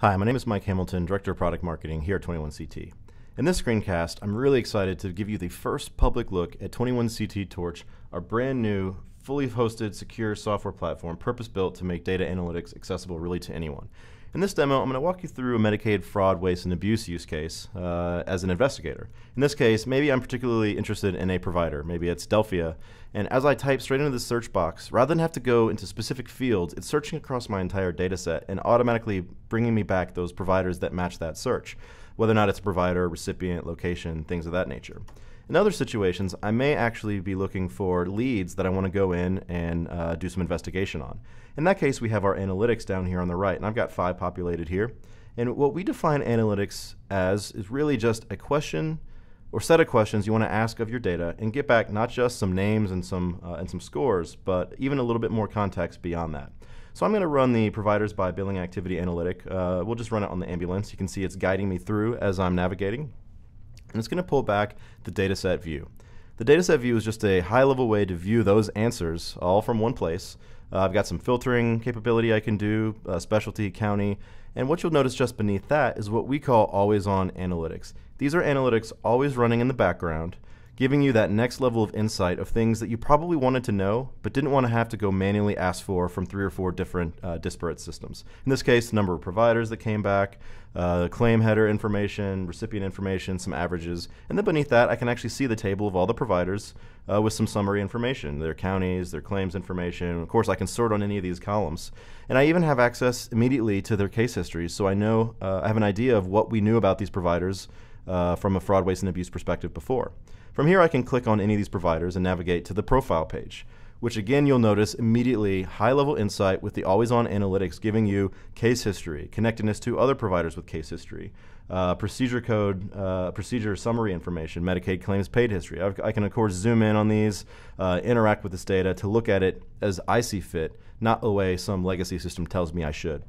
Hi, my name is Mike Hamilton, Director of Product Marketing here at 21CT. In this screencast, I'm really excited to give you the first public look at 21CT Torch, our brand new, fully hosted, secure software platform purpose built to make data analytics accessible really to anyone. In this demo, I'm going to walk you through a Medicaid fraud, waste, and abuse use case uh, as an investigator. In this case, maybe I'm particularly interested in a provider. Maybe it's Delphia. And as I type straight into the search box, rather than have to go into specific fields, it's searching across my entire data set and automatically bringing me back those providers that match that search, whether or not it's a provider, recipient, location, things of that nature. In other situations, I may actually be looking for leads that I want to go in and uh, do some investigation on. In that case, we have our analytics down here on the right, and I've got five populated here. And what we define analytics as is really just a question or set of questions you want to ask of your data and get back not just some names and some, uh, and some scores, but even a little bit more context beyond that. So I'm going to run the providers by billing activity analytic. Uh, we'll just run it on the ambulance. You can see it's guiding me through as I'm navigating and it's going to pull back the dataset view. The dataset view is just a high level way to view those answers all from one place. Uh, I've got some filtering capability I can do, uh, specialty, county, and what you'll notice just beneath that is what we call always on analytics. These are analytics always running in the background giving you that next level of insight of things that you probably wanted to know, but didn't want to have to go manually ask for from three or four different uh, disparate systems. In this case, the number of providers that came back, uh, claim header information, recipient information, some averages, and then beneath that, I can actually see the table of all the providers uh, with some summary information, their counties, their claims information. Of course, I can sort on any of these columns. And I even have access immediately to their case histories, so I know, uh, I have an idea of what we knew about these providers uh, from a fraud, waste, and abuse perspective before. From here, I can click on any of these providers and navigate to the profile page, which again, you'll notice immediately high level insight with the always on analytics giving you case history, connectedness to other providers with case history, uh, procedure code, uh, procedure summary information, Medicaid claims paid history. I've, i can, of course, zoom in on these, uh, interact with this data to look at it as I see fit, not the way some legacy system tells me I should.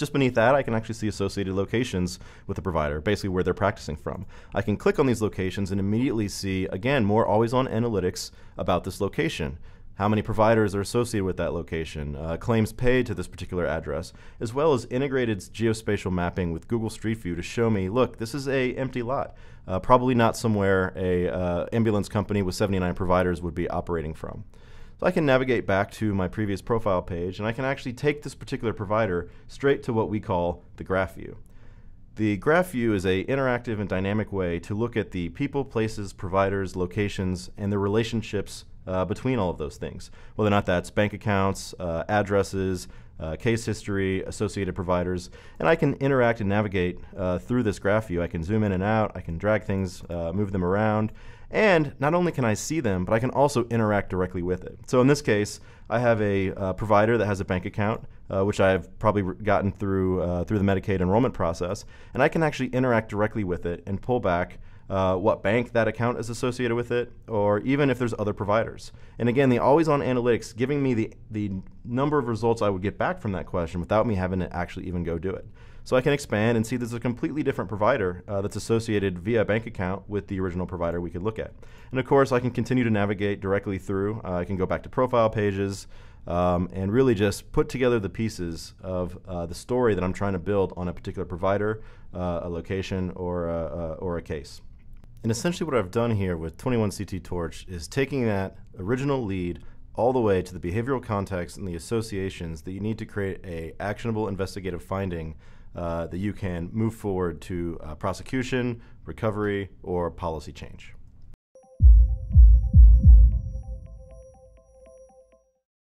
Just beneath that, I can actually see associated locations with the provider, basically where they're practicing from. I can click on these locations and immediately see, again, more always on analytics about this location how many providers are associated with that location, uh, claims paid to this particular address, as well as integrated geospatial mapping with Google Street View to show me, look, this is a empty lot, uh, probably not somewhere a uh, ambulance company with 79 providers would be operating from. So I can navigate back to my previous profile page and I can actually take this particular provider straight to what we call the graph view. The graph view is a interactive and dynamic way to look at the people, places, providers, locations, and the relationships uh, between all of those things. Whether or not that's bank accounts, uh, addresses, uh, case history, associated providers, and I can interact and navigate uh, through this graph view. I can zoom in and out, I can drag things, uh, move them around, and not only can I see them, but I can also interact directly with it. So in this case, I have a uh, provider that has a bank account, uh, which I've probably gotten through uh, through the Medicaid enrollment process, and I can actually interact directly with it and pull back uh, what bank that account is associated with it, or even if there's other providers. And again, the always on analytics giving me the, the number of results I would get back from that question without me having to actually even go do it. So I can expand and see there's a completely different provider uh, that's associated via bank account with the original provider we could look at. And of course, I can continue to navigate directly through. Uh, I can go back to profile pages um, and really just put together the pieces of uh, the story that I'm trying to build on a particular provider, uh, a location, or a, or a case. And essentially what I've done here with 21CT Torch is taking that original lead all the way to the behavioral context and the associations that you need to create a actionable investigative finding uh, that you can move forward to uh, prosecution, recovery, or policy change.